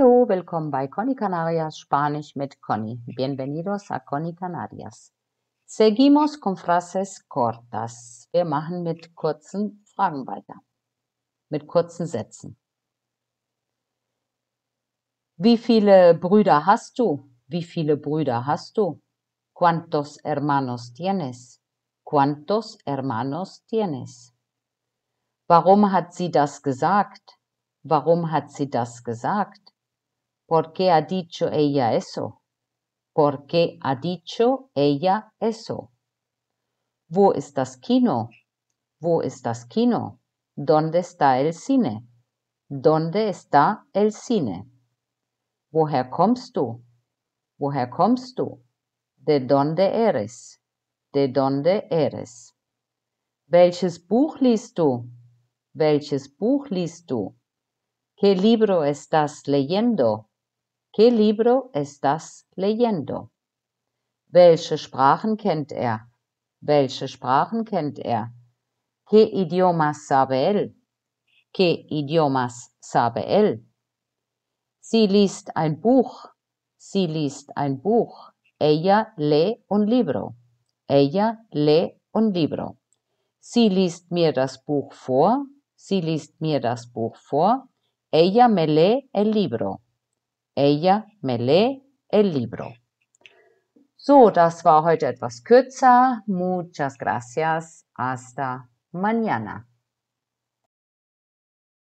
willkommen bei Conny Canarias Spanisch mit Conny. Bienvenidos a Conny Canarias. Seguimos con frases cortas. Wir machen mit kurzen Fragen weiter. Mit kurzen Sätzen. Wie viele Brüder hast du? Wie viele Brüder hast du? ¿Cuántos hermanos tienes? ¿Cuántos hermanos tienes? Warum hat sie das gesagt? Warum hat sie das gesagt? ¿Por qué ha dicho ella eso? ¿Por qué ha dicho ella eso? Wo ist das Kino? Wo ist das Kino? ¿Dónde está el cine? ¿Dónde está el cine? Woher kommst du? Woher kommst du? ¿De dónde eres? ¿De dónde eres? Welches Buch liest du? Welches Buch liest du? ¿Qué libro estás leyendo? ¿Qué libro estás leyendo? Welche Sprachen kennt er? Welche Sprachen kennt er? ¿Qué idiomas sabe él? ¿Qué idiomas sabe él? Sie liest ein Buch. Sie liest ein Buch. Ella lee un libro. Ella lee un libro. Sie liest mir das Buch vor. Sie liest mir das Buch vor. Ella me lee el libro. Ella me lee el libro. So, das war heute etwas kürzer. Muchas gracias. Hasta mañana.